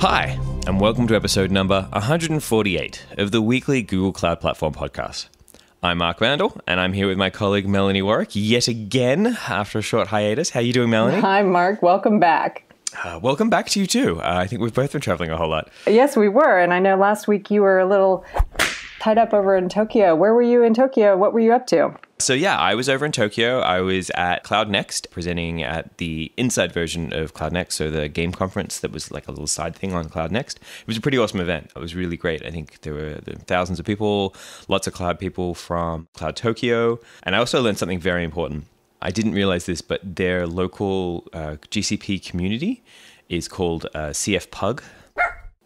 Hi, and welcome to episode number 148 of the weekly Google Cloud Platform podcast. I'm Mark Mandel, and I'm here with my colleague Melanie Warrick yet again after a short hiatus. How are you doing, Melanie? Hi, Mark. Welcome back. Uh, welcome back to you too. Uh, I think we've both been traveling a whole lot. Yes, we were, and I know last week you were a little tied up over in Tokyo. Where were you in Tokyo? What were you up to? So yeah, I was over in Tokyo. I was at Cloud Next presenting at the inside version of Cloud Next, so the game conference that was like a little side thing on Cloud Next. It was a pretty awesome event. It was really great. I think there were, thousands of people, lots of cloud people from Cloud Tokyo, and I also learned something very important. I didn't realize this, but their local uh, GCP community is called uh, GCPUG,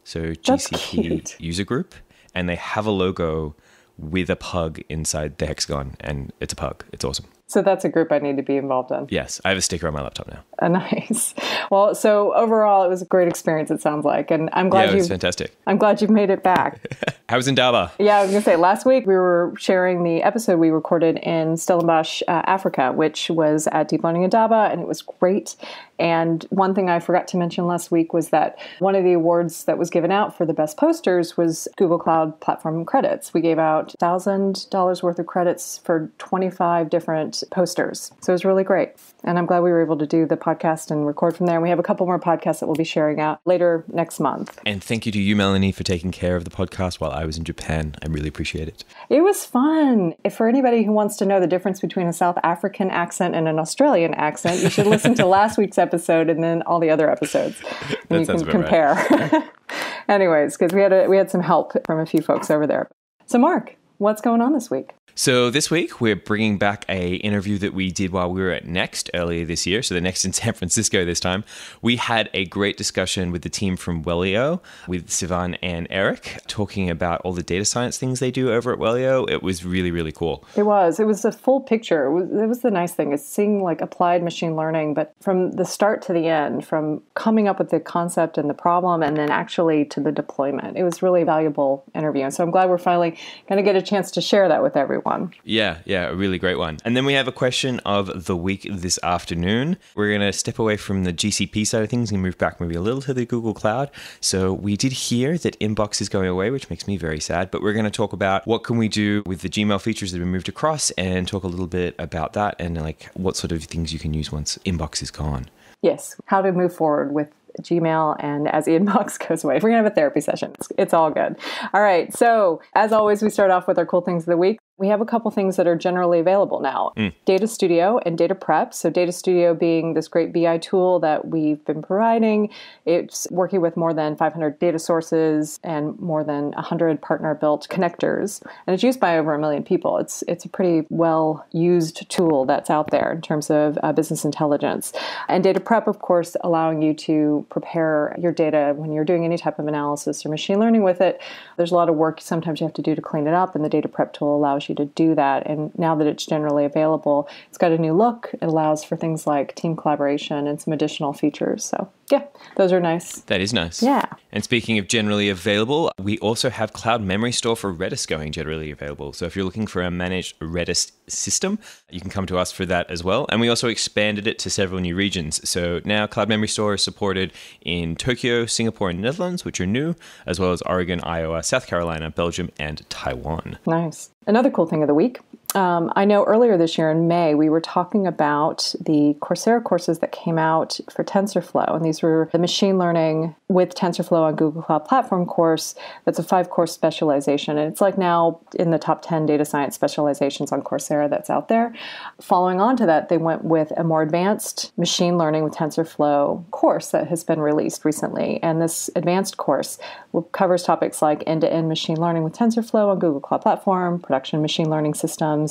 so GCP user group, and they have a logo with a pug inside the hexagon, and it's a pug. It's awesome. So that's a group I need to be involved in. Yes, I have a sticker on my laptop now. Uh, nice. Well, so overall, it was a great experience. It sounds like, and I'm glad yeah, you. was fantastic. I'm glad you've made it back. I was Indaba? Yeah, I was gonna say last week we were sharing the episode we recorded in Stellenbosch, uh, Africa, which was at Deep Learning Indaba, and it was great. And one thing I forgot to mention last week was that one of the awards that was given out for the best posters was Google Cloud Platform credits. We gave out thousand dollars worth of credits for 25 different posters. So it was really great. And I'm glad we were able to do the podcast and record from there. And we have a couple more podcasts that we'll be sharing out later next month. And thank you to you, Melanie, for taking care of the podcast while I was in Japan. I really appreciate it. It was fun. If for anybody who wants to know the difference between a South African accent and an Australian accent, you should listen to last week's episode and then all the other episodes. And you can compare. Right. Anyways, because we had a, we had some help from a few folks over there. So, Mark, what's going on this week? So this week we're bringing back a interview that we did while we were at Next earlier this year. So the Next in San Francisco this time. We had a great discussion with the team from Wellio, with Sivan and Erik, talking about all the data science things they do over at Wellio. It was really really cool. It was. It was a full picture. It was, it was the nice thing is seeing like applied machine learning, but from the start to the end, from coming up with the concept and the problem, and then actually to the deployment. It was really valuable interview, and so I'm glad we're finally going to get a chance to share that with everyone one. Yeah, yeah, a really great one. And then we have a question of the week this afternoon. We're going to step away from the GCP side of things and move back maybe a little to the Google Cloud. So we did hear that Inbox is going away, which makes me very sad, but we're going to talk about what can we do with the Gmail features that have been moved across and talk a little bit about that and like what sort of things you can use once Inbox is gone. Yes, how to move forward with Gmail and as Inbox goes away. We're going to have a therapy session. It's, it's, all good. All right. So, as always, we start off with our cool things of the week we have a couple things that are generally available now mm. Data Studio and Dataprep. So, Data Studio being this great BI tool that we've been providing, it's working with more than 500 data sources and more than 100 partner built connectors. And it's used by over a million people. It's, it's a pretty well used tool that's out there in terms of uh, business intelligence. And Dataprep, of course, allowing you to prepare your data when you're doing any type of analysis or machine learning with it. There's a lot of work sometimes you have to do to clean it up, and the Dataprep tool allows you you to do that. And now that it's generally available, it's got a new look. It allows for things like team collaboration and some additional features. So, yeah, those are nice. That is nice. Yeah. And speaking of generally available, we also have Cloud Memorystore for Redis going generally available. So if you're looking for a managed Redis system, you can come to us for that as well. And we also expanded it to several new regions. So now Cloud Memorystore is supported in Tokyo, Singapore, and Netherlands, which are new, as well as Oregon, Iowa, South Carolina, Belgium, and Taiwan. Nice. Another cool thing of the week um, I know earlier this year in May, we were talking about the Coursera courses that came out for TensorFlow. And these were the machine learning with TensorFlow on Google Cloud Platform course. That's a five course specialization. And it's like now in the top 10 data science specializations on Coursera that's out there. Following on to that, they went with a more advanced machine learning with TensorFlow course that has been released recently. And this advanced course covers topics like end to end machine learning with TensorFlow on Google Cloud Platform, production machine learning systems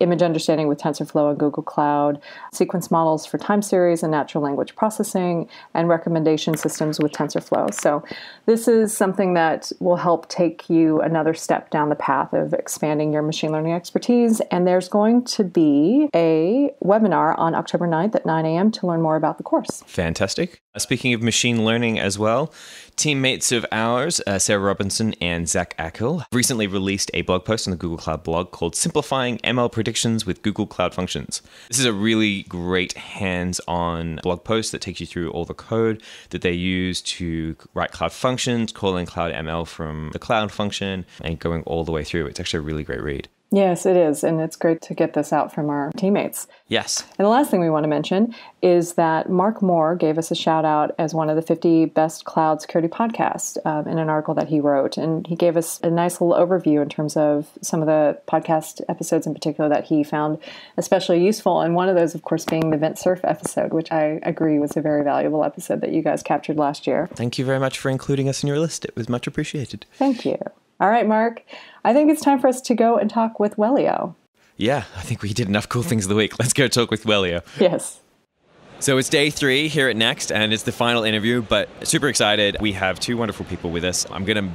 image understanding with TensorFlow and Google Cloud, sequence models for time series and natural language processing, and recommendation systems with TensorFlow. So, this is something that will help take you another step down the path of expanding your machine learning expertise. And there's going to be a webinar on October 9th at 9 a.m. to learn more about the course. Fantastic. Uh, speaking of machine learning as well, teammates of ours, uh, Sarah Robinson and Zack Akil, recently released a blog post on the Google Cloud blog called Simplifying ML Predictions with Google Cloud Functions. This is a really great hands on blog post that takes you through all the code that they use to write cloud functions, calling Cloud ML from the cloud function, and going all the way through. It's actually a really great read. Yes, it is. And it's great to get this out from our teammates. Yes. And the last thing we want to mention is that Mark Moore gave us a shout out as one of the 50 best cloud security podcasts um, in an article that he wrote. And he gave us a nice little overview in terms of some of the podcast episodes in particular that he found especially useful. And one of those, of course, being the Vint Cerf episode, which I agree was a very valuable episode that you guys captured last year. Thank you very much for including us in your list. It was much appreciated. Thank you. All right, Mark. I think it's time for us to go and talk with Wellio. Yeah, I think we did enough cool things of the week. Let's go talk with Wellio. Yes. So it's day three here at Next, and it's the final interview, but super excited. We have two wonderful people with us. I'm going to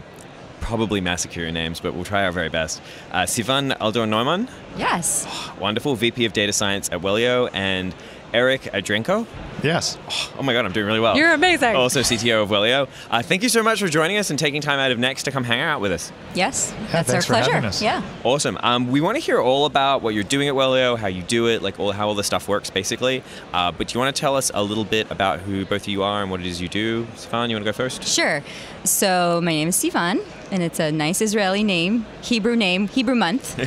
probably massacre your names, but we'll try our very best. Uh, Sivan Aldor-Noiman. Yes. Wonderful VP of Data Science at Wellio, and Erik Andrejko. Yes. Oh my God, I'm doing really well. You're amazing. Also CTO of Wellio. Uh, thank you so much for joining us and taking time out of Next to come hang out with us. Yes, that's our for pleasure. us. Yeah. Awesome. Um, we want to hear all about what you're doing at Wellio, how you do it, like all how all the stuff works, basically. Uh, but do you want to tell us a little bit about who both of you are and what it is you do? Sivan, you want to go first? Sure. So my name is Sivan, and it's a nice Israeli name, Hebrew name, Hebrew month.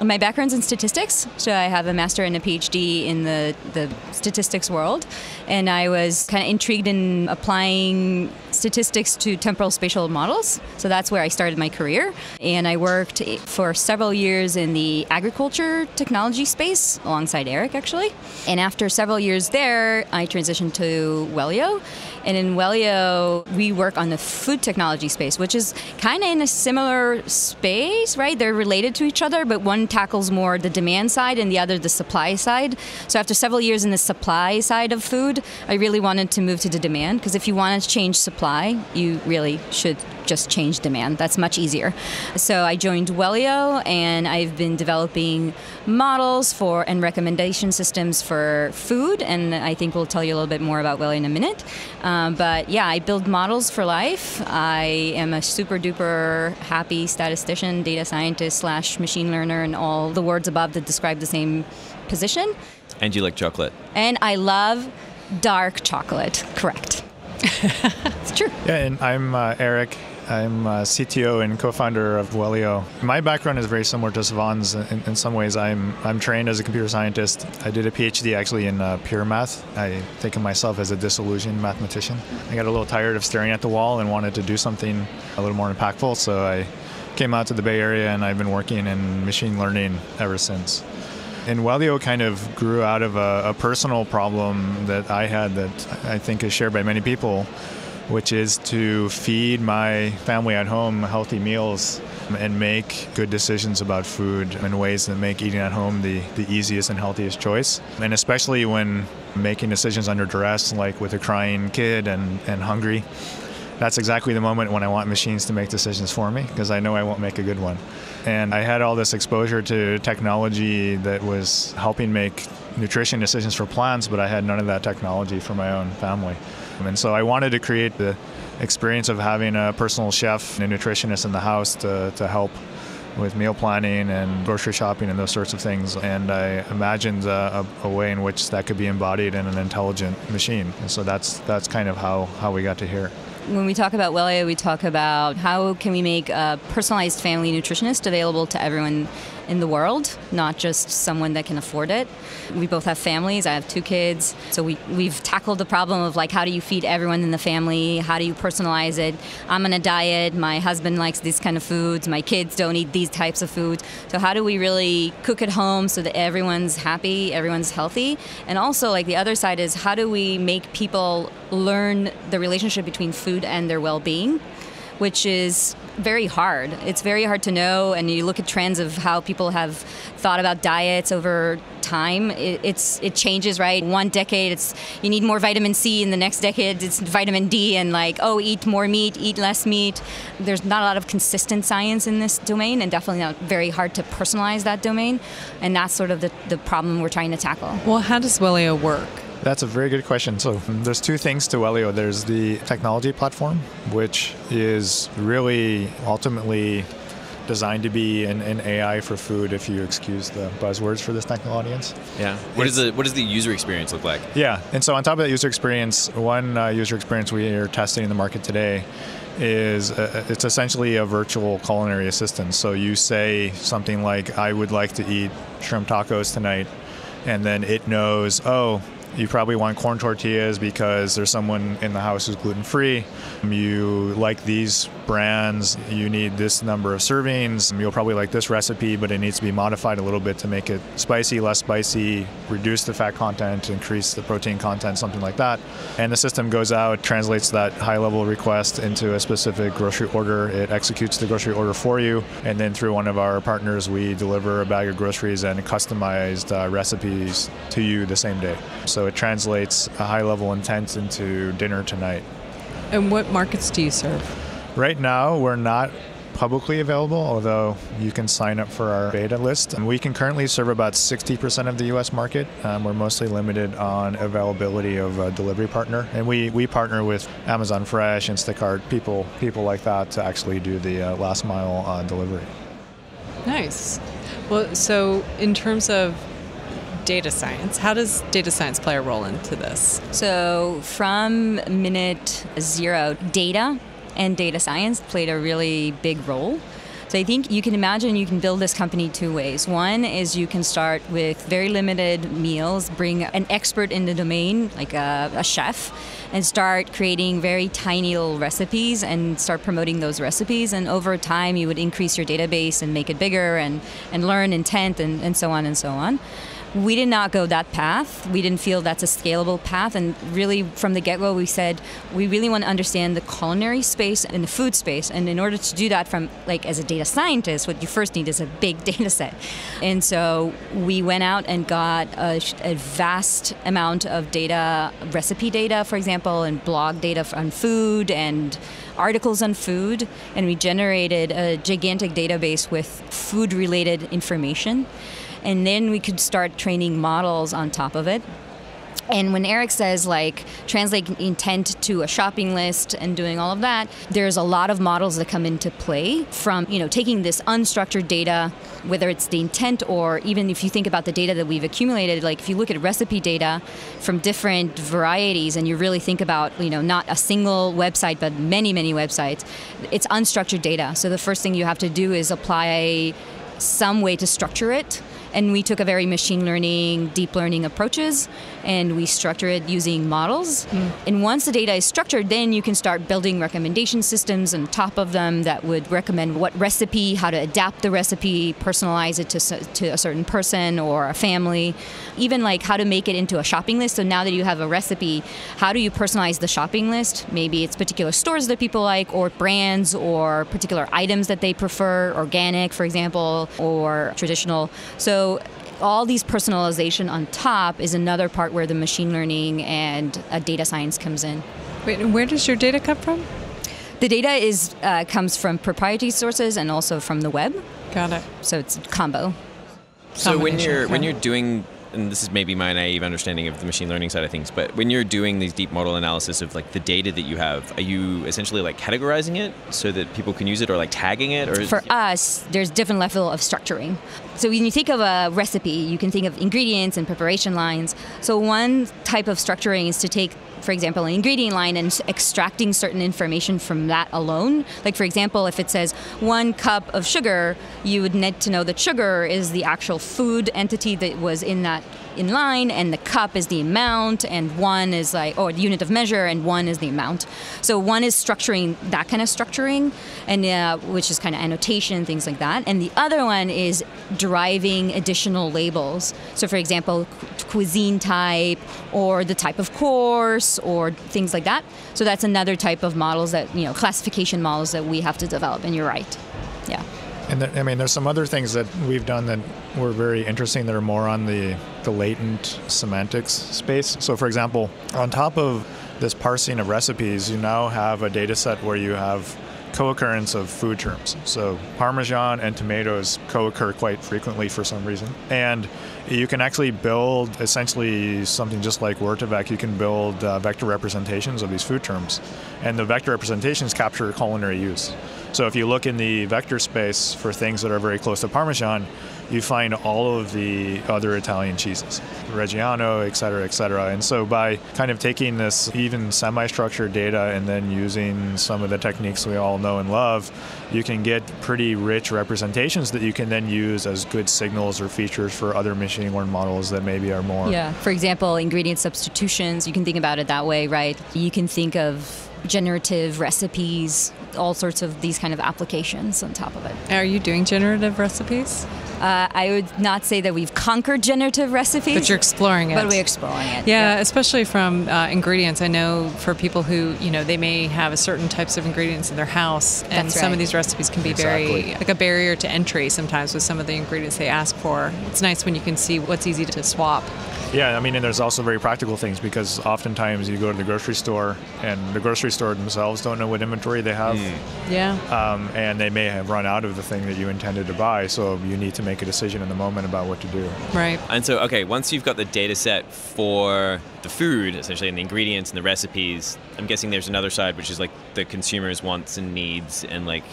my background's in statistics, so I have a master and a PhD in the, the statistics world, and I was kind of intrigued in applying statistics to temporal spatial models. So that's where I started my career, and I worked for several years in the agriculture technology space alongside Erik, actually. And after several years there, I transitioned to Wellio. And in Wellio, we work on the food technology space, which is kind of in a similar space, right? They're related to each other, but one tackles more the demand side and the other the supply side. So after several years in the supply side of food, I really wanted to move to the demand because if you want to change supply, you really should just change demand. That's much easier. So I joined Wellio and I've been developing models for and recommendation systems for food. And I think we'll tell you a little bit more about Wellio in a minute. Um, but yeah, I build models for life. I am a super duper happy statistician, data scientist slash machine learner, and all the words above that describe the same position. And you like chocolate? And I love dark chocolate. Correct. it's true. Yeah, and I'm uh, Erik. I'm uh, CTO and co-founder of Wellio. My background is very similar to Sivan's. In, in, some ways, I'm I'm trained as a computer scientist. I did a PhD actually in uh, pure math. I think of myself as a disillusioned mathematician. I got a little tired of staring at the wall and wanted to do something a little more impactful. So I came out to the Bay Area and I've been working in machine learning ever since. And Wellio kind of grew out of a, a personal problem that I had that I think is shared by many people which is to feed my family at home healthy meals and make good decisions about food in ways that make eating at home the, the easiest and healthiest choice. And especially when making decisions under duress, like with a crying kid and, and hungry, that's exactly the moment when I want machines to make decisions for me because I know I won't make a good one. And I had all this exposure to technology that was helping make nutrition decisions for plants, but I had none of that technology for my own family. And so I wanted to create the experience of having a personal chef and a nutritionist in the house to, to help with meal planning and grocery shopping and those sorts of things. And I imagined a, a, way in which that could be embodied in an intelligent machine. And so that's that's kind of how, how we got to here. When we talk about Wellio, we talk about how can we make a personalized family nutritionist available to everyone in the world, not just someone that can afford it. We both have families. I have two kids. So we, we've tackled the problem of like, how do you feed everyone in the family? How do you personalize it? I'm on a diet. My husband likes these kind of foods. My kids don't eat these types of foods. So how do we really cook at home so that everyone's happy, everyone's healthy? And also, like, the other side is how do we make people learn the relationship between food and their well being? which is very hard. It's very hard to know, and you look at trends of how people have thought about diets over time. It, it's it changes, right? One decade, it's you need more vitamin C, in the next decade, it's vitamin D, and like oh, eat more meat, eat less meat. There's not a lot of consistent science in this domain, and definitely not very hard to personalize that domain, and that's sort of the, the problem we're trying to tackle. Well, how does Wellio work? That's a very good question. So there's two things to Wellio. There's the technology platform, which is really ultimately designed to be an, an, AI for food, if you excuse the buzzwords for this technical audience. Yeah. What does the what does the user experience look like? Yeah. And so on top of that user experience, one uh, user experience we are testing in the market today is uh, it's essentially a virtual culinary assistant. So you say something like, "I would like to eat shrimp tacos tonight," and then it knows, "Oh, you probably want corn tortillas because there's someone in the house who's gluten free. You like these brands, you need this number of servings. You'll probably like this recipe, but it needs to be modified a little bit to make it spicy, less spicy, reduce the fat content, increase the protein content, something like that. And the system goes out, translates that high level request into a specific grocery order. It executes the grocery order for you. And then through one of our partners, we deliver a bag of groceries and customized uh, recipes to you the same day. So it translates a high level intent into dinner tonight. And what markets do you serve? Right now, we're not publicly available, although you can sign up for our beta list. And we can currently serve about 60% of the US market. Um, we're mostly limited on availability of a delivery partner. And we, we partner with Amazon Fresh, Instacart, people, people like that to actually do the uh, last mile uh, delivery. Nice. Well, so in terms of data science. How does data science play a role into this? So, from minute zero, data and data science played a really big role. So I think you can imagine you can build this company two ways. One is you can start with very limited meals, bring an expert in the domain, like a, a, chef, and start creating very tiny little recipes and start promoting those recipes. And over time, you would increase your database and make it bigger and, and learn intent and, and so on and so on we did not go that path. We didn't feel that's a scalable path. And really, from the get go, we said we really want to understand the culinary space and the food space. And in order to do that, from like as a data scientist, what you first need is a big data set. And so we went out and got a, a vast amount of data, recipe data, for example, and blog data on food and articles on food. And we generated a gigantic database with food related information and then we could start training models on top of it. And when Erik says like translate intent to a shopping list and doing all of that, there's a lot of models that come into play from, you know, taking this unstructured data, whether it's the intent or even if you think about the data that we've accumulated, like if you look at recipe data from different varieties and you really think about, you know, not a single website but many, many websites, it's unstructured data. So the first thing you have to do is apply some way to structure it and we took a very machine learning, deep learning approaches, and we structure it using models. Mm. And once the data is structured, then you can start building recommendation systems on top of them that would recommend what recipe, how to adapt the recipe, personalize it to, to a certain person or a family, even like how to make it into a shopping list. So now that you have a recipe, how do you personalize the shopping list? Maybe it's particular stores that people like, or brands, or particular items that they prefer, organic, for example, or traditional. So so all these personalization on top is another part where the machine learning and uh, data science comes in. Wait, where does your data come from? The data is uh, comes from proprietary sources and also from the web. Got it. So it's combo. So when you're when you're doing and this is maybe my naive understanding of the machine learning side of things, but when you're doing these deep model analysis of like the data that you have, are you essentially like categorizing it so that people can use it or like tagging it or For us, there's different level of structuring. So when you think of a recipe, you can think of ingredients and preparation lines. So one type of structuring is to take for example, an ingredient line and extracting certain information from that alone. Like, for example, if it says one cup of sugar, you would need to know that sugar is the actual food entity that was in that in line, and the cup is the amount, and one is like, or the unit of measure, and one is the amount. So one is structuring that kind of structuring, and uh, which is kind of annotation, things like that. And the other one is deriving additional labels. So, for example, cu- cuisine type, or the type of course, or things like that. So that's another type of models that you know classification models that we have to develop. And you're right, yeah. And there, I mean, there's some other things that we've done that were very interesting that are more on the, the latent semantics space. So, for example, on top of this parsing of recipes, you now have a data set where you have co-occurrence of food terms. So Parmesan and tomatoes co-occur quite frequently for some reason. And you can actually build essentially something just like Word2Vec. You can build uh, vector representations of these food terms. And the vector representations capture culinary use. So if you look in the vector space for things that are very close to Parmesan, you find all of the other Italian cheeses, Reggiano, et cetera, et cetera. And so by kind of taking this even semi-structured data and then using some of the techniques we all know and love, you can get pretty rich representations that you can then use as good signals or features for other machine learned models that maybe are more. Yeah. For example, ingredient substitutions, you can think about it that way, right? You can think of generative recipes, all sorts of these kind of applications on top of it. Are you doing generative recipes? Uh, I would not say that we've conquered generative recipes, But you're exploring it. but we're exploring it. Yeah, especially from uh, ingredients. I know for people who, you know, they may have a certain types of ingredients in their house, and That's some of these recipes can be very like a barrier to entry sometimes with some of the ingredients they ask for. It's nice when you can see what's easy to swap. Yeah, I mean, and there's also very practical things because oftentimes you go to the grocery store and the grocery store themselves don't know what inventory they have. Yeah. um, and they may have run out of the thing that you intended to buy. So you need to make a decision in the moment about what to do. right. And so, okay, once you've got the data set for the food, essentially, and the ingredients and the recipes, I'm guessing there's another side, which is like the consumer's wants and needs, and like,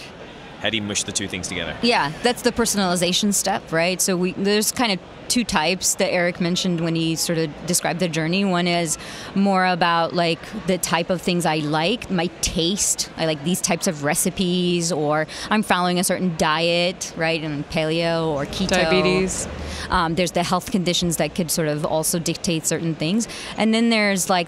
how do you mush the two things together? Yeah, that's the personalization step, right? So we there's kind of two types that Erik mentioned when he sort of described the journey. One is more about like the type of things I like, my taste. I like these types of recipes, or I'm following a certain diet, right? And paleo or keto. Diabetes. Um, there's the health conditions that could sort of also dictate certain things, and then there's like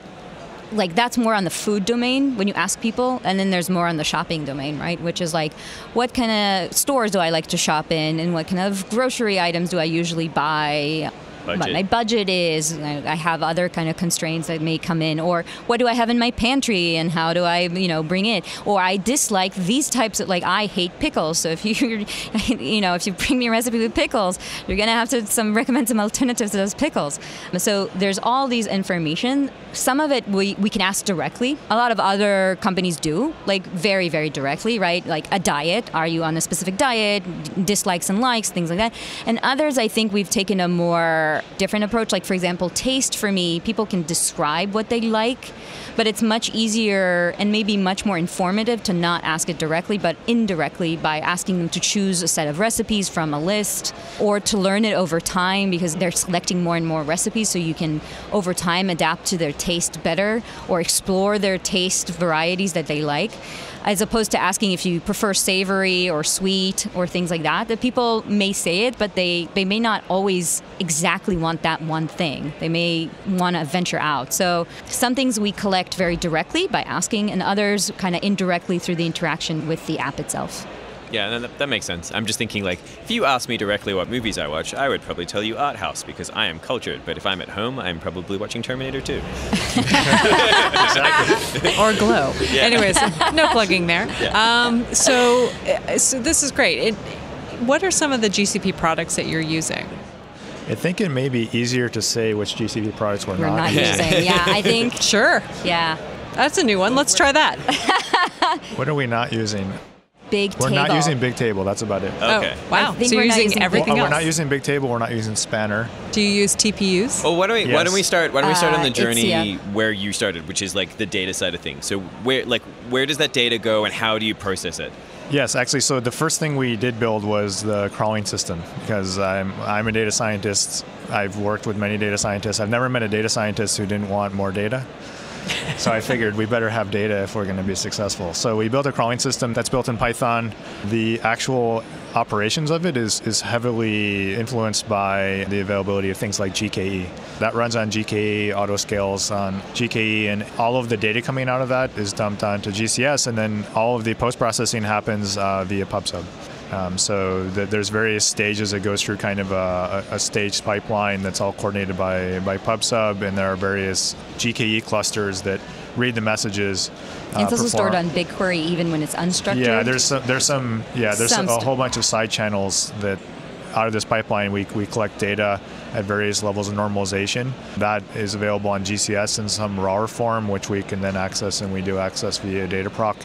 like that's more on the food domain when you ask people and then there's more on the shopping domain right? Which is like what kind of stores do i like to shop in and what kind of grocery items do i usually buy what my budget. is I I have other kind of constraints that may come in or what do i have in my pantry and how do i you know bring it? Or i dislike these types of like i hate pickles. So if you you know if you bring me a recipe with pickles you're gonna have to some recommend some alternatives to those pickles. So there's all these information. Some of it we, we can ask directly. A lot of other companies do like very very directly right? Like a diet. Are you on a specific diet? Dislikes and likes things like that. And others i think we've taken a more different approach. Like for example taste for me people can describe what they like but it's much easier and maybe much more informative to not ask it directly but indirectly by asking them to choose a set of recipes from a list or to learn it over time because they're selecting more and more recipes. So you can over time adapt to their taste better or explore their taste varieties that they like as opposed to asking if you prefer savory or sweet or things like that. That people may say it but they they may not always exactly want that one thing. They may want to venture out. So some things we collect very directly by asking and others kind of indirectly through the interaction with the app itself Yeah, and that, that makes sense. I'm just thinking, like, if you asked me directly what movies I watch, I would probably tell you Art House because I am cultured. But if I'm at home, I'm probably watching Terminator 2. exactly. or glow. Yeah. Anyways, no plugging there. Um, so, uh, so this is great. It, what are some of the GCP products that you're using? I think it may be easier to say which GCP products we're, we're not Yeah. using yeah i think Sure, yeah that's a new one. Let's try that. What are we not using? Big We're table not using big table. That's about it. Okay. Oh, wow. I think so you're we're not using using everything Oh, else. we're not using Bigtable. We're not using Spanner. Do you use TPUs? Well, why don't we why don't we start why don't we start on Uh, the journey yeah. where you started, which is like the data side of things. So where like where does that data go and how do you process it? Yes, actually. So the first thing we did build was the crawling system because I'm I'm a data scientist. I've worked with many data scientists. I've never met a data scientist who didn't want more data. so I figured we better have data if we're going to be successful. So we built a crawling system that's built in Python. The actual operations of it is, is heavily influenced by the availability of things like GKE. That runs on GKE, auto scales on GKE, and all of the data coming out of that is dumped onto GCS, and then all of the post processing happens uh, via PubSub. Um, so the, there's various stages it goes through kind of a, a, staged pipeline that's all coordinated by, by PubSub, and there are various GKE clusters that read the messages. Uh, it's also perform. stored on BigQuery even when it's unstructured. Yeah, there's some, there's some yeah there's some a whole bunch of side channels that out of this pipeline we, we collect data at various levels of normalization. That is available on GCS in some raw form, which we can then access, and we do access via Dataproc.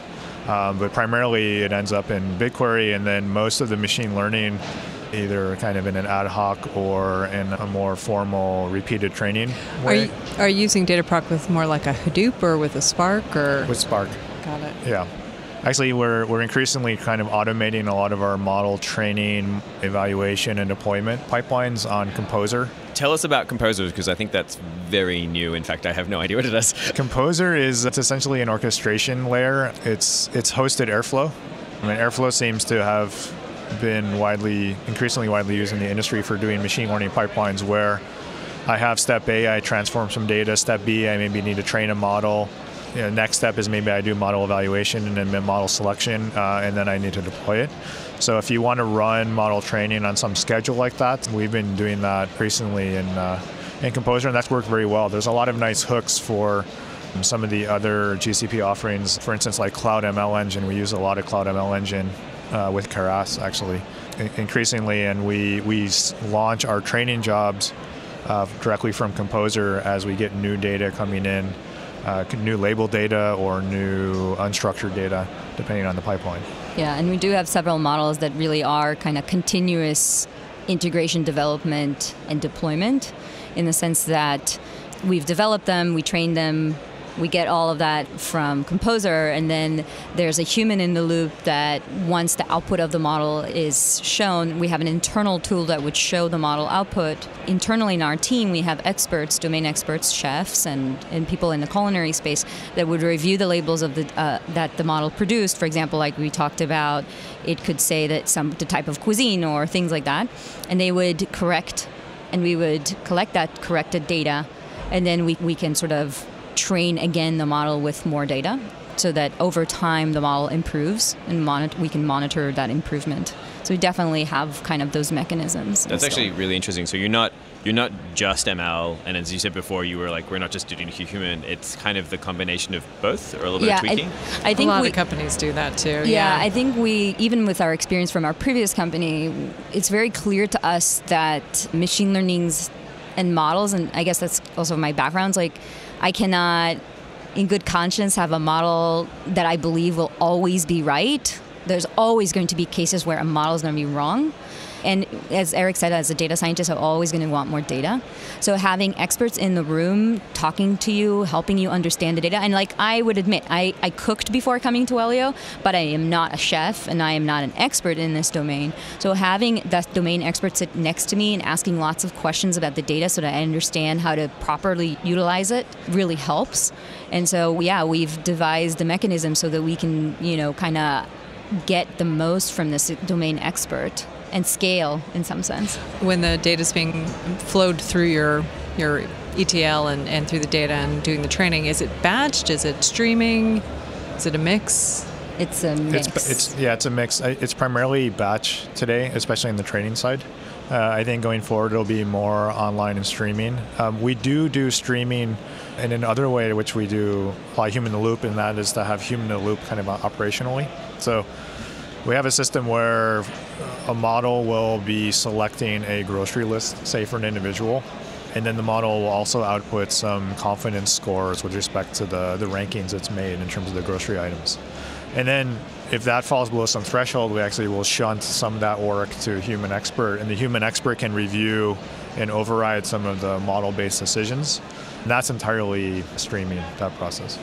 Um, but primarily it ends up in BigQuery, and then most of the machine learning either kind of in an ad hoc or in a more formal repeated training way. Are you, are you using Dataproc with more like a Hadoop or with a Spark or? With Spark. Got it. Yeah. Actually, we're, we're increasingly kind of automating a lot of our model training, evaluation, and deployment pipelines on Composer. Tell us about Composer because I think that's very new. In fact, I have no idea what it does. Composer is it's essentially an orchestration layer. It's it's hosted Airflow. I mean, Airflow seems to have been widely, increasingly widely used in the industry for doing machine learning pipelines where I have step A, I transform some data. Step B, I maybe need to train a model you know, next step is maybe I do model evaluation and then model selection, uh, and then I need to deploy it. So if you want to run model training on some schedule like that, we've been doing that recently in, uh, in Composer, and that's worked very well. There's a lot of nice hooks for some of the other GCP offerings. For instance, like Cloud ML Engine, we use a lot of Cloud ML Engine uh, with Keras actually increasingly, and we, we launch our training jobs uh, directly from Composer as we get new data coming in uh, new label data or new unstructured data, depending on the pipeline. Yeah, and we do have several models that really are kind of continuous integration development and deployment in the sense that we've developed them, we train them, we get all of that from Composer, and then there's a human in the loop that once the output of the model is shown, we have an internal tool that would show the model output. Internally in our team, we have experts, domain experts, chefs, and, and people in the culinary space that would review the labels of the uh, that the model produced. For example, like we talked about, it could say that some the type of cuisine or things like that, and they would correct, and we would collect that corrected data, and then we, we can sort of train again the model with more data so that over time the model improves and monitor, we can monitor that improvement. So we definitely have kind of those mechanisms. That's actually really interesting. So you're not you're not just ML, and as you said before, you were like we're not just doing human. It's kind of the combination of both, or a little yeah, bit of tweaking. I, I think a lot we, of companies do that too. Yeah, yeah, I think we even with our experience from our previous company, it's very clear to us that machine learning's and models, and I guess that's also my background's like I cannot, in good conscience, have a model that I believe will always be right. There's always going to be cases where a model is going to be wrong. And as Erik said, as a data scientist, I'm always going to want more data. So having experts in the room talking to you, helping you understand the data, and like I would admit, I, I cooked before coming to Wellio, but I am not a chef and I am not an expert in this domain. So having that domain expert sit next to me and asking lots of questions about the data so that I understand how to properly utilize it really helps. And so yeah, we've devised a mechanism so that we can, you know, kind of get the most from this domain expert and scale in some sense. When the data is being flowed through your your ETL and, and through the data and doing the training, is it batched? Is it streaming? Is it a mix? It's a mix. It's, it's yeah, it's a mix. It's primarily batch today, especially in the training side. Uh, I think going forward it'll be more online and streaming. Um, we do do streaming in another way, which we do apply human in the loop, and that is to have human in the loop kind of operationally. So we have a system where a model will be selecting a grocery list, say for an individual, and then the model will also output some confidence scores with respect to the, the rankings it's made in terms of the grocery items. And then if that falls below some threshold, we actually will shunt some of that work to a human expert, and the human expert can review and override some of the model-based decisions. And that's entirely streaming that process.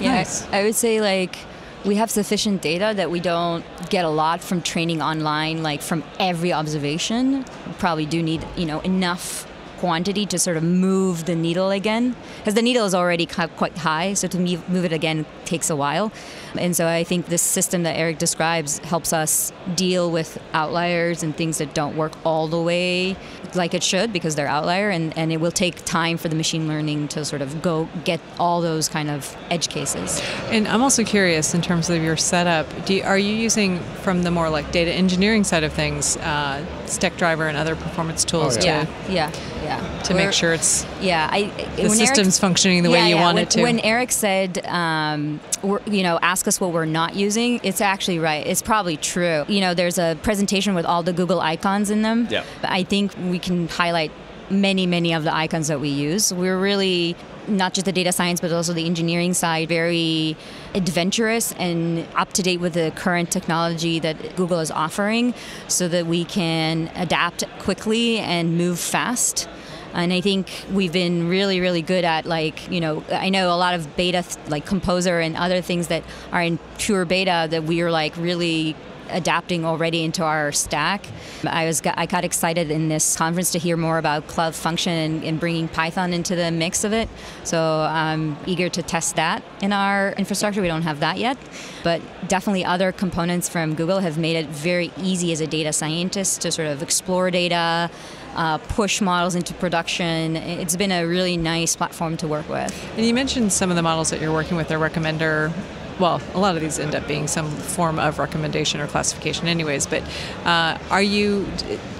Yes, nice. I would say like we have sufficient data that we don't get a lot from training online, like from every observation. We probably do need, you know, enough quantity to sort of move the needle again, because the needle is already quite high, so to move it again takes a while. And so I think this system that Erik describes helps us deal with outliers and things that don't work all the way like it should because they're outlier, and, and it will take time for the machine learning to sort of go get all those kind of edge cases. And I'm also curious in terms of your setup, you, are you using from the more like data engineering side of things, uh, Stackdriver and other performance tools oh, yeah. to yeah, yeah, yeah. to We're, make sure it's yeah I, the system's Erik, functioning the yeah, way you yeah. want when, it to. When Erik said, um, you know, ask us what we're not using, it's actually right. It's probably true. You know, there's a presentation with all the Google icons in them. Yeah. I think we can highlight many, many of the icons that we use. We're really not just the data science, but also the engineering side, very adventurous and up to date with the current technology that Google is offering so that we can adapt quickly and move fast. And I think we've been really, really good at like, you know, I know a lot of beta, like Composer and other things that are in pure beta that we are like really adapting already into our stack. I was I got excited in this conference to hear more about Cloud Function and, and bringing Python into the mix of it. So I'm eager to test that in our infrastructure. We don't have that yet, but definitely other components from Google have made it very easy as a data scientist to sort of explore data. Uh, push models into production. It's been a really nice platform to work with. And you mentioned some of the models that you're working with are recommender well, a lot of these end up being some form of recommendation or classification, anyways. But uh, are you,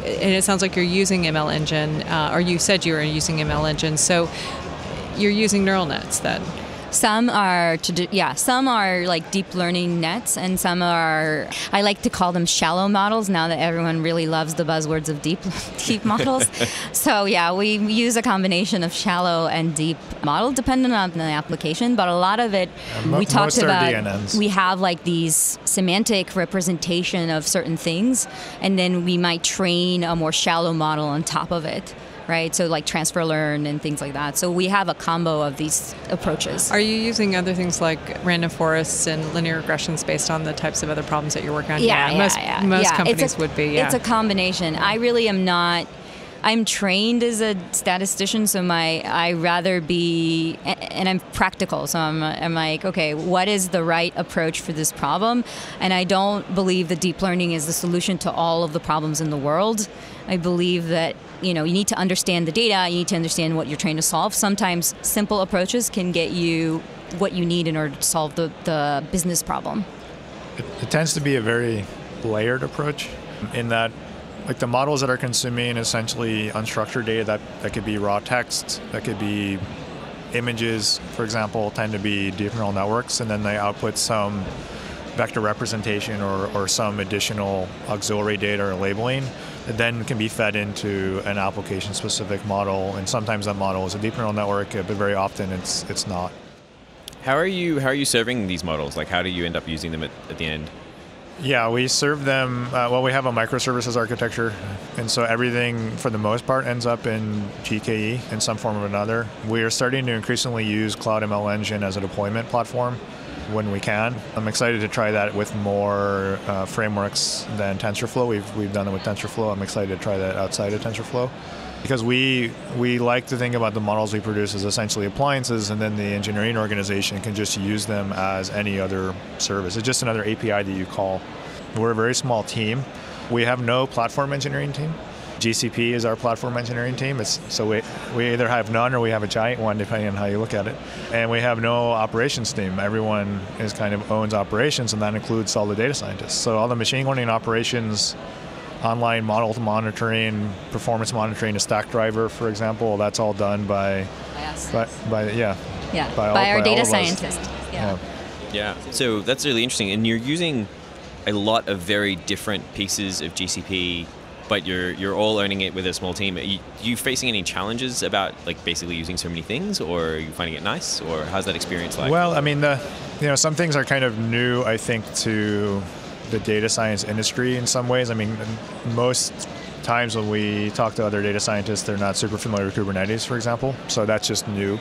and it sounds like you're using ML Engine, uh, or you said you were using ML Engine, so you're using neural nets then? Some are to do, yeah, some are like deep learning nets, and some are I like to call them shallow models. Now that everyone really loves the buzzwords of deep deep models, so yeah, we use a combination of shallow and deep model, depending on the application. But a lot of it, yeah, we talked about. DNNs. We have like these semantic representation of certain things, and then we might train a more shallow model on top of it right? So like transfer learn and things like that. So we have a combo of these approaches. Are you using other things like random forests and linear regressions based on the types of other problems that you're working on? Yeah, yeah, yeah most, yeah, most yeah. companies a, would be. Yeah. It's a combination. I really am not I'm trained as a statistician, so my I rather be, and I'm practical. So I'm, I'm like, okay, what is the right approach for this problem? And I don't believe that deep learning is the solution to all of the problems in the world. I believe that you know you need to understand the data, you need to understand what you're trying to solve. Sometimes simple approaches can get you what you need in order to solve the, the business problem. It, it tends to be a very layered approach in that like the models that are consuming essentially unstructured data that, that could be raw text, that could be images, for example, tend to be deep neural networks, and then they output some vector representation or, or some additional auxiliary data or labeling then can be fed into an application specific model. And sometimes that model is a deep neural network, but very often it's it's not. How are you how are you serving these models? Like how do you end up using them at, at the end? Yeah, we serve them. Uh, well, we have a microservices architecture, and so everything for the most part ends up in GKE in some form or another. We are starting to increasingly use Cloud ML Engine as a deployment platform when we can. I'm excited to try that with more uh, frameworks than TensorFlow. We've, we've done it with TensorFlow. I'm excited to try that outside of TensorFlow because we we like to think about the models we produce as essentially appliances, and then the engineering organization can just use them as any other service. It's just another API that you call. We're a very small team. We have no platform engineering team. GCP is our platform engineering team. It's, so we, we either have none or we have a giant one, depending on how you look at it. And we have no operations team. Everyone is kind of owns operations, and that includes all the data scientists. So all the machine learning operations online model monitoring, performance monitoring, a Stackdriver, for example, that's all done by, by, by yeah, yeah, by, all, by our by data scientists. Yeah. yeah, yeah. So that's really interesting, and you're using a lot of very different pieces of GCP but you're you're all owning it with a small team. Are you, are you, facing any challenges about like basically using so many things, or are you finding it nice, or how's that experience like? Well, I mean, the you know some things are kind of new. I think to the data science industry in some ways. I mean, most times when we talk to other data scientists, they're not super familiar with Kubernetes, for example. So that's just new.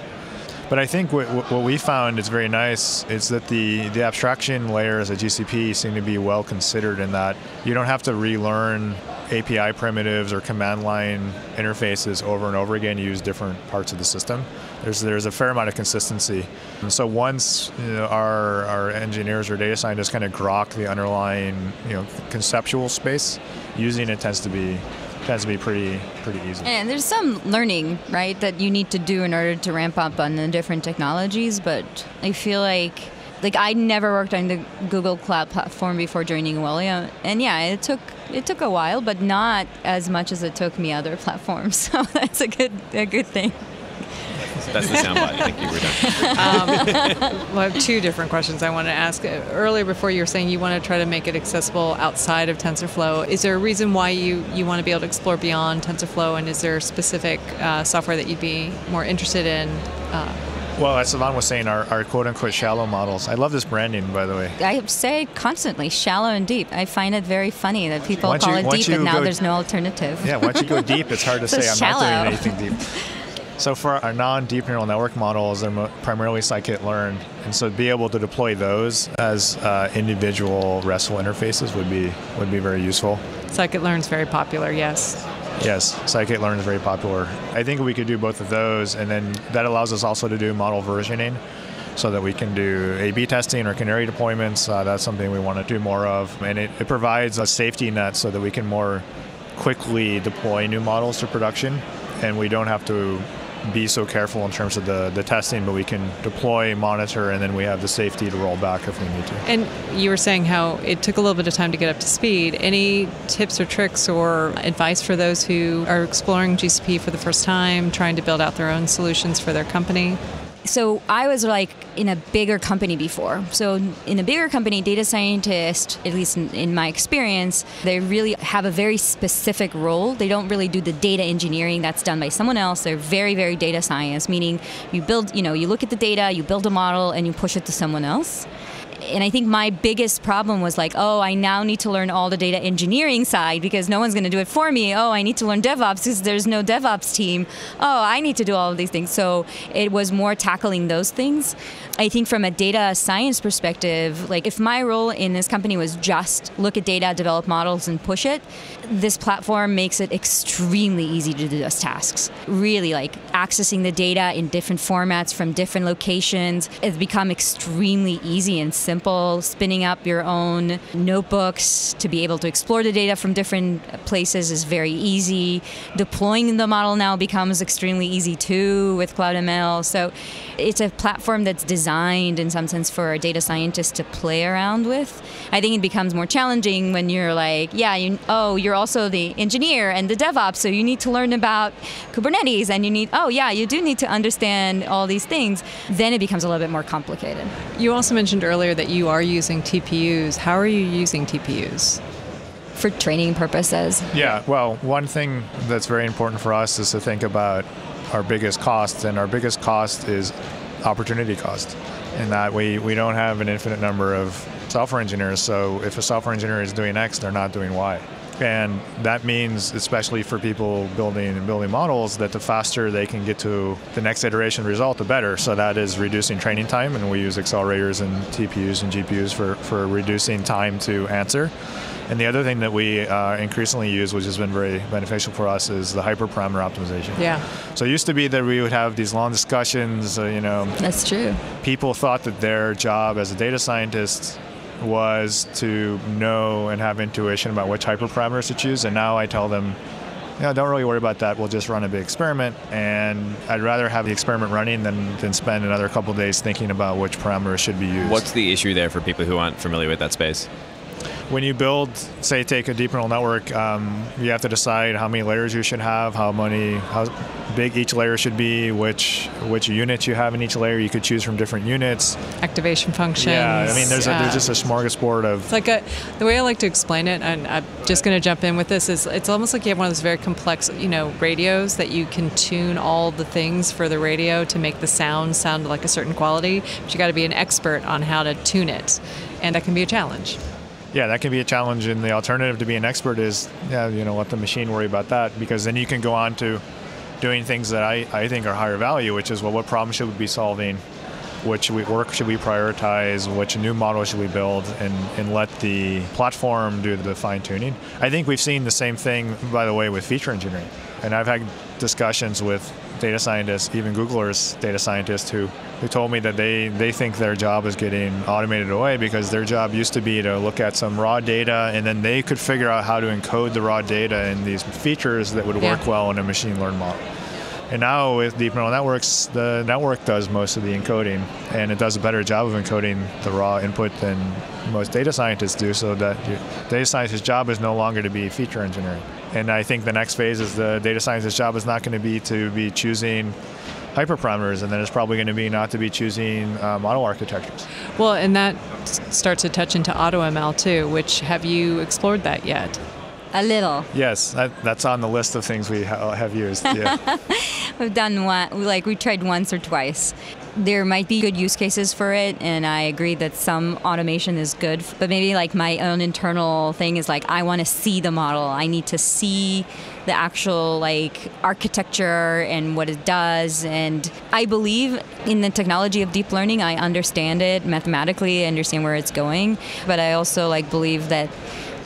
But I think what, what we found is very nice is that the, the abstraction layers at GCP seem to be well considered in that you don't have to relearn API primitives or command line interfaces over and over again, use different parts of the system. There's there's a fair amount of consistency. And so once you know, our our engineers or data scientists kind of grok the underlying you know conceptual space, using it tends to be tends to be pretty pretty easy. And there's some learning, right, that you need to do in order to ramp up on the different technologies. But I feel like like I never worked on the Google Cloud platform before joining Wellio, and yeah, it took it took a while, but not as much as it took me other platforms. So that's a good a good thing. That's the soundbite. Thank you. We're done. Um, well, I have two different questions I want to ask. Earlier, before you were saying you want to try to make it accessible outside of TensorFlow. Is there a reason why you, you want to be able to explore beyond TensorFlow, and is there specific uh, software that you'd be more interested in? Uh, well, as Sivan was saying, our, our quote unquote shallow models. I love this branding, by the way. I say constantly shallow and deep. I find it very funny that people Once call you- it deep and now go- there's no alternative. Yeah, once you go deep, it's hard to So say I'm shallow. not doing anything deep. So for our non-deep neural network models, they're primarily scikit-learn, and so to be able to deploy those as uh, individual RESTful interfaces would be would be very useful. Scikit-learn is very popular. Yes. Yes, scikit-learn is very popular. I think we could do both of those, and then that allows us also to do model versioning, so that we can do A/B testing or canary deployments. Uh, that's something we want to do more of, and it, it provides a safety net so that we can more quickly deploy new models to production, and we don't have to be so careful in terms of the, the testing, but we can deploy, monitor, and then we have the safety to roll back if we need to. And you were saying how it took a little bit of time to get up to speed. Any tips or tricks or advice for those who are exploring GCP for the first time, trying to build out their own solutions for their company? So I was like in a bigger company before. So in a bigger company, data scientists, at least in, in my experience, they really have a very specific role. They don't really do the data engineering that's done by someone else. They're very, very data science, meaning you build, you know, you look at the data, you build a model, and you push it to someone else and I think my biggest problem was like, oh, I now need to learn all the data engineering side because no one's going to do it for me. Oh, I need to learn DevOps because there's no DevOps team. Oh, I need to do all of these things. So it was more tackling those things. I think from a data science perspective, like if my role in this company was just look at data, develop models, and push it, this platform makes it extremely easy to do those tasks. Really, like accessing the data in different formats from different locations, it's become extremely easy and simple. Spinning up your own notebooks to be able to explore the data from different places is very easy. Deploying the model now becomes extremely easy too with Cloud ML. So it's a platform that's designed in some sense for a data scientist to play around with. I think it becomes more challenging when you're like, yeah, you, oh, you're also the engineer and the DevOps, so you need to learn about Kubernetes and you need, oh, yeah, you do need to understand all these things. Then it becomes a little bit more complicated. You also mentioned earlier that you are using TPUs. How are you using TPUs? For training purposes. Yeah, well, one thing that's very important for us is to think about our biggest cost, and our biggest cost is opportunity cost. In that we, we don't have an infinite number of software engineers, so if a software engineer is doing X, they're not doing Y. And that means, especially for people building and building models, that the faster they can get to the next iteration result, the better. So that is reducing training time, and we use accelerators and TPUs and GPUs for, for reducing time to answer. And the other thing that we uh, increasingly use, which has been very beneficial for us, is the hyperparameter optimization. Yeah. So it used to be that we would have these long discussions. Uh, you know, That's true. people thought that their job as a data scientist was to know and have intuition about which hyperparameters to choose. And now I tell them, you know, don't really worry about that. We'll just run a big experiment. And I'd rather have the experiment running than, than spend another couple days thinking about which parameters should be used. What's the issue there for people who aren't familiar with that space? When you build, say, take a deep neural network, um, you have to decide how many layers you should have, how many, how big each layer should be, which which units you have in each layer. You could choose from different units. Activation functions. Yeah, I mean, there's a, uh, there's just a smorgasbord of. It's like a, the way I like to explain it, and I'm just going to jump in with this, is it's almost like you have one of those very complex, you know, radios that you can tune all the things for the radio to make the sound sound like a certain quality, but you got to be an expert on how to tune it, and that can be a challenge. Yeah, that can be a challenge, and the alternative to being an expert is, yeah, you know, let the machine worry about that, because then you can go on to doing things that I, I think are higher value, which is, well, what problem should we be solving? Which we work should we prioritize? Which new model should we build? And, and let the platform do the fine tuning. I think we've seen the same thing, by the way, with feature engineering. And I've had discussions with data scientists, even Googlers data scientists who, who told me that they, they think their job is getting automated away because their job used to be to look at some raw data and then they could figure out how to encode the raw data in these features that would Yeah. work well in a machine learned model. And now with deep neural networks, the network does most of the encoding, and it does a better job of encoding the raw input than most data scientists do. So that data scientist's job is no longer to be feature engineering. And I think the next phase is the data scientist's job is not going to be to be choosing hyperparameters, and then it's probably going to be not to be choosing uh, model architectures. Well, and that starts to touch into AutoML too, which have you explored that yet? A little. Yes, that, that's on the list of things we ha- have used. Yeah. We've done one, like we tried once or twice. There might be good use cases for it, and I agree that some automation is good. But maybe like my own internal thing is like I want to see the model. I need to see the actual like architecture and what it does. And I believe in the technology of deep learning. I understand it mathematically, I understand where it's going. But I also like believe that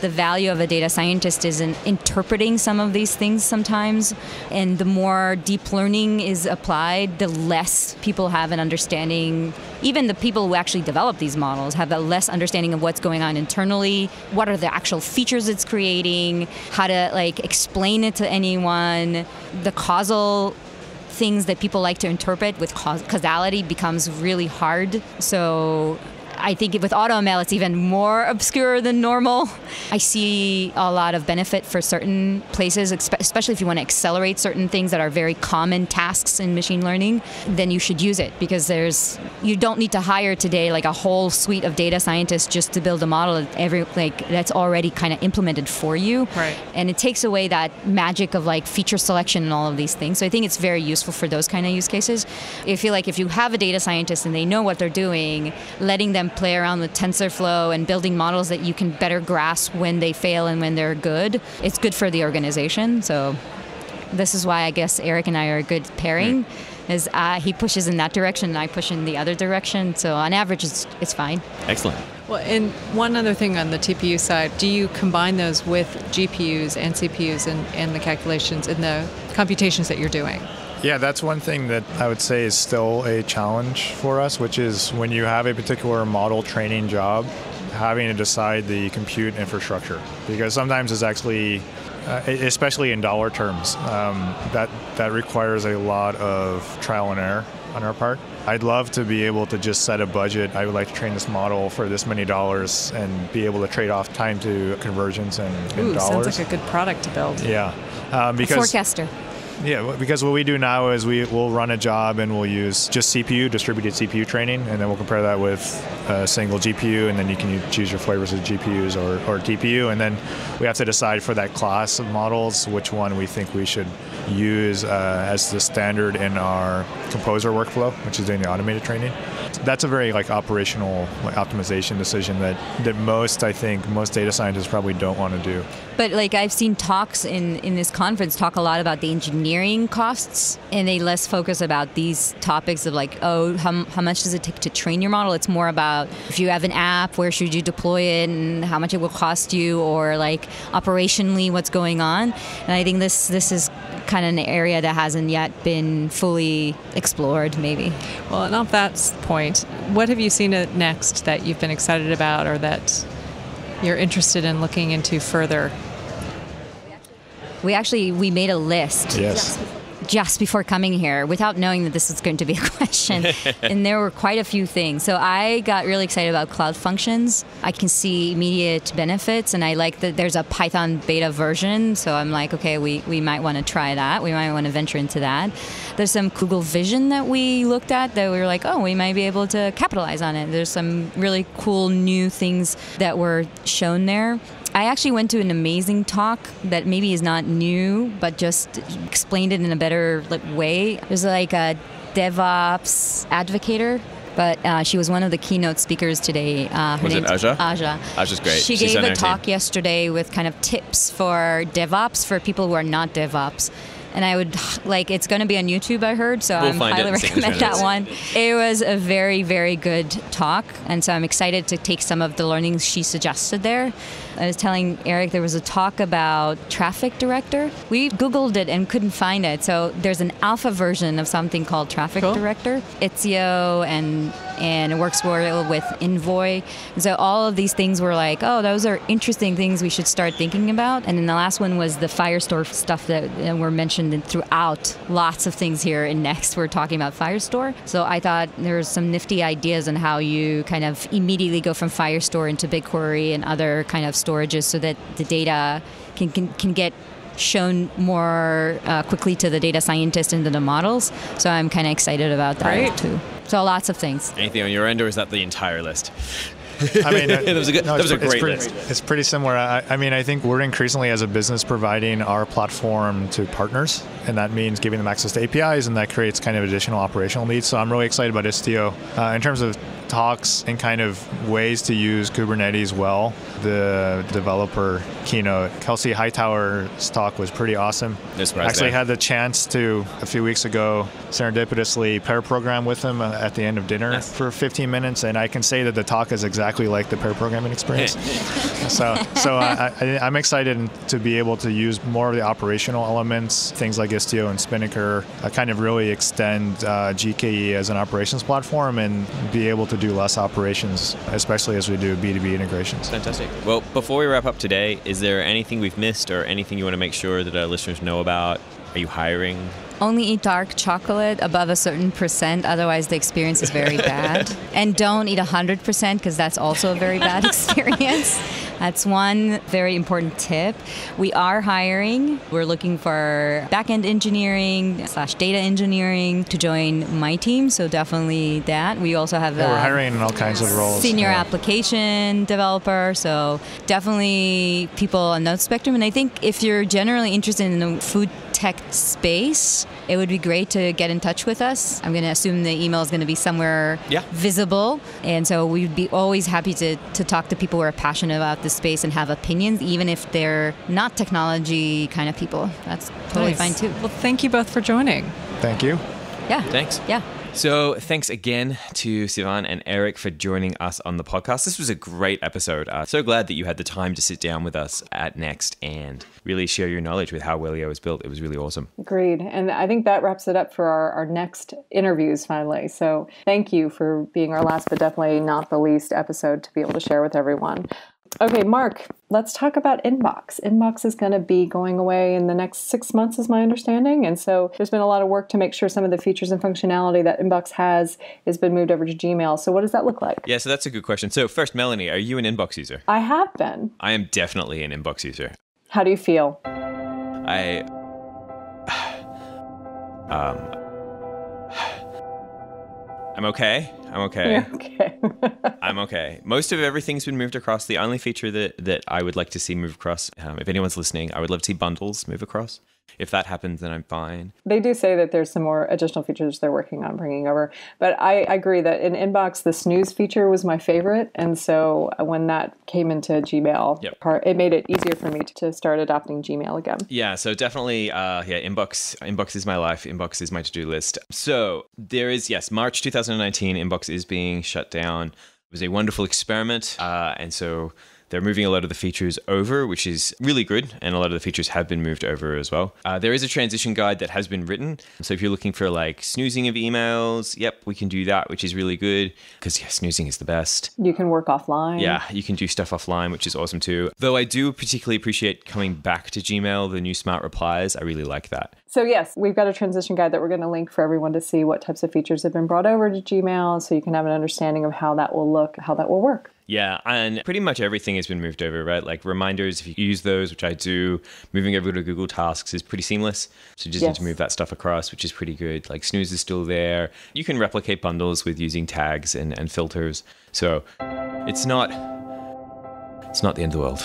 the value of a data scientist is in interpreting some of these things sometimes. And the more deep learning is applied, the less people have an understanding. Even the people who actually develop these models have a less understanding of what's going on internally, what are the actual features it's creating, how to like explain it to anyone, the causal things that people like to interpret with causality becomes really hard. So I think with AutoML, it's even more obscure than normal. I see a lot of benefit for certain places, especially if you want to accelerate certain things that are very common tasks in machine learning. Then you should use it because there's you don't need to hire today like a whole suite of data scientists just to build a model that every like that's already kind of implemented for you. Right. And it takes away that magic of like feature selection and all of these things. So I think it's very useful for those kind of use cases. I feel like if you have a data scientist and they know what they're doing, letting them play around with TensorFlow and building models that you can better grasp when they fail and when they're good, it's good for the organization. So this is why I guess Erik and I are a good pairing. Is uh, he pushes in that direction and I push in the other direction. So on average, it's it's fine. Excellent. Well, and one other thing on the TPU side, do you combine those with GPUs and CPUs and, and the calculations and the computations that you're doing? Yeah, that's one thing that I would say is still a challenge for us, which is when you have a particular model training job, having to decide the compute infrastructure. Because sometimes it's actually, uh, especially in dollar terms, um, that, that requires a lot of trial and error on our part. I'd love to be able to just set a budget. I would like to train this model for this many dollars and be able to trade off time to conversions and, and Ooh, dollars. sounds like a good product to build. yeah, um, because Forecaster. Yeah, because what we do now is we will run a job and we'll use just CPU, distributed CPU training, and then we'll compare that with a single GPU, and then you can choose your flavors of GPUs or, or TPU, and then we have to decide for that class of models which one we think we should use uh, as the standard in our composer workflow, which is doing the automated training. That's a very like operational like, optimization decision that, that most I think most data scientists probably don't want to do. But like I've seen talks in in this conference talk a lot about the engineering costs, and they less focus about these topics of like, oh, how, how much does it take to train your model? It's more about if you have an app, where should you deploy it, and how much it will cost you, or like operationally what's going on. And I think this this is kind of an area that hasn't yet been fully explored, maybe. Well, and off that s- point, what have you seen next that you've been excited about or that you're interested in looking into further? We actually we made a list. Yes. Just before coming here without knowing that this was going to be a question. and there were quite a few things. So I got really excited about cloud functions. I can see immediate benefits, and I like that there's a Python beta version. So I'm like, okay, we, we might want to try that. We might want to venture into that. There's some Google Vision that we looked at that we were like, oh, we might be able to capitalize on it. There's some really cool new things that were shown there. I actually went to an amazing talk that maybe is not new, but just explained it in a better like, way. There's like a DevOps advocator, but uh, she was one of the keynote speakers today. Uh, her Was it Aja? Aja. Aja's great. She She's gave a talk team. yesterday with kind of tips for DevOps for people who are not DevOps. And I would like it's going to be on YouTube. I heard, so We'll I'm highly and stick in the recommend that one. It was a very very good talk, and so I'm excited to take some of the learnings she suggested there. I was telling Erik there was a talk about traffic director. We googled it and couldn't find it. So there's an alpha version of something called traffic Cool. director, Istio, and and it works well with Envoy. So all of these things were like, oh, those are interesting things we should start thinking about. And then the last one was the Firestore stuff that were mentioned throughout. Lots of things here in Next we're talking about Firestore. So I thought there was some nifty ideas on how you kind of immediately go from Firestore into BigQuery and other kind of storages so that the data can can, can get shown more uh, quickly to the data scientist and to the models. So I'm kind of excited about that Great. too. So lots of things. Anything on your end, or is that the entire list? I mean, uh, That was a good- that was a great pretty, list. It's pretty similar. I, I mean, I think we're increasingly as a business providing our platform to partners, and that means giving them access to APIs, and that creates kind of additional operational needs. So I'm really excited about Istio uh, in terms of talks and kind of ways to use Kubernetes well. The developer keynote, Kelsey Hightower's talk was pretty awesome. Surprise Actually, had the chance to a few weeks ago serendipitously pair program with him uh, at the end of dinner Nice. for 15 minutes, and I can say that the talk is exactly like the pair programming experience. so, so I, I, I'm excited to be able to use more of the operational elements, things like Istio and Spinnaker, uh, kind of really extend uh, GKE as an operations platform and be able to do less operations, especially as we do B2B integrations. Fantastic. Well, before we wrap up today, is there anything we've missed or anything you want to make sure that our listeners know about? Are you hiring? Only eat dark chocolate above a certain percent, otherwise the experience is very bad. and don't eat 100% because that's also a very bad experience. That's one very important tip. We are hiring. We're looking for backend engineering slash data engineering to join my team. So definitely that. We also have Yeah, we're uh, hiring in all kinds of roles. senior yeah. application developer. So definitely people on that spectrum. And I think if you're generally interested in the food tech space, it would be great to get in touch with us. I'm going to assume the email is going to be somewhere Yeah. visible. And so we'd be always happy to, to talk to people who are passionate about this space and have opinions, even if they're not technology kind of people. That's totally Nice. fine too. Well, thank you both for joining. Thank you. Yeah. Thanks. Yeah. So, thanks again to Sivan and Erik for joining us on the podcast. This was a great episode. Uh, so glad that you had the time to sit down with us at Next and really share your knowledge with how Wellio is built. It was really awesome. Agreed. And I think that wraps it up for our, our next interviews finally. So thank you for being our last, but definitely not the least episode to be able to share with everyone. Okay, Mark, let's talk about Inbox. Inbox is going to be going away in the next six months, is my understanding. And so there's been a lot of work to make sure some of the features and functionality that Inbox has has been moved over to Gmail. So what does that look like? Yeah, so that's a good question. So, first, Melanie, are you an inbox user? I have been. I am definitely an inbox user. How do you feel? I. Um. I'm okay. I'm okay. Okay. I'm okay. Most of everything's been moved across. The only feature that, that I would like to see move across, um, if anyone's listening, I would love to see bundles move across. If that happens, then I'm fine. They do say that there's some more additional features they're working on bringing over. But I agree that in Inbox, the snooze feature was my favorite. And so when that came into Gmail, Yep. part, it made it easier for me to start adopting Gmail again. Yeah, so definitely, uh, yeah, inbox. Inbox is my life. Inbox is my to-do list. So there is, yes, March 2019. Inbox is being shut down. It was a wonderful experiment, uh, and so they're moving a lot of the features over, which is really good, and a lot of the features have been moved over as well. Uh, there is a transition guide that has been written, so if you're looking for like snoozing of emails, yep, we can do that, which is really good because yeah, snoozing is the best. You can work offline. Yeah, you can do stuff offline, which is awesome too. Though I do particularly appreciate coming back to Gmail, the new smart replies. I really like that. So, yes, we've got a transition guide that we're going to link for everyone to see what types of features have been brought over to Gmail so you can have an understanding of how that will look, how that will work. Yeah, and pretty much everything has been moved over, right? Like reminders, if you use those, which I do, moving over to Google Tasks is pretty seamless. So you just need to move that stuff across, which is pretty good. Like Snooze is still there. You can replicate bundles with using tags and, and filters. So it's not it's not the end of the world.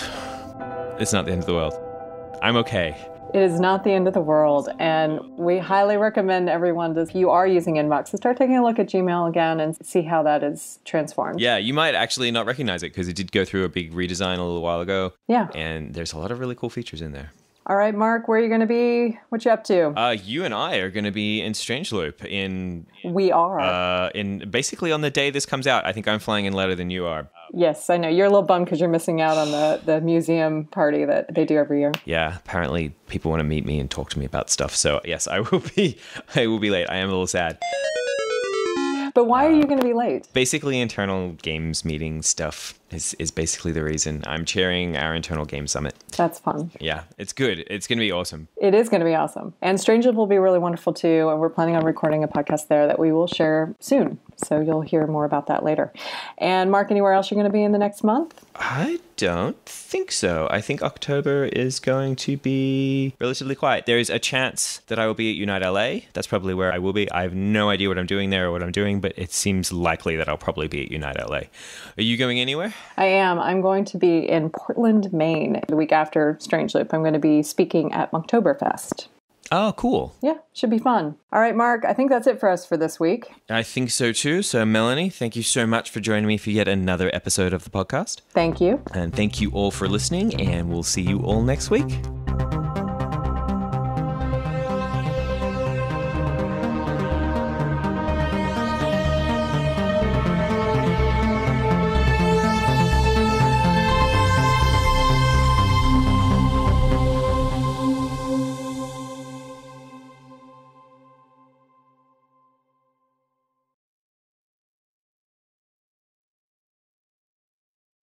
It's not the end of the world. I'm okay. It is not the end of the world, and we highly recommend everyone to, if you are using Inbox, to start taking a look at Gmail again and see how that is transformed. Yeah, you might actually not recognize it because it did go through a big redesign a little while ago. Yeah. And there's a lot of really cool features in there. All right, Mark, where are you going to be? What you up to? Uh, you and I are going to be in Strange Loop in we are. uh, in basically on the day this comes out. I think I'm flying in later than you are. yes, I know. You're a little bummed because you're missing out on the, the museum party that they do every year. Yeah, apparently people want to meet me and talk to me about stuff. So yes, I will be. I will be late. I am a little sad. But why are you going to be late? Basically, internal games meeting stuff is is basically the reason I'm chairing our internal game summit. That's fun. Yeah, it's good. It's going to be awesome. It is going to be awesome. And Strange will be really wonderful too. And we're planning on recording a podcast there that we will share soon. So you'll hear more about that later. And Mark, anywhere else you're going to be in the next month? I don't think so. I think October is going to be relatively quiet. There is a chance that I will be at Unite LA. That's probably where I will be. I have no idea what I'm doing there or what I'm doing, but it seems likely that I'll probably be at Unite LA. Are you going anywhere? I am. I'm going to be in Portland, Maine the week after Strange Loop. I'm going to be speaking at Monktoberfest. Oh, cool. Yeah, should be fun. All right, Mark, I think that's it for us for this week. I think so too. So, Melanie, thank you so much for joining me for yet another episode of the podcast. Thank you. And thank you all for listening, and we'll see you all next week.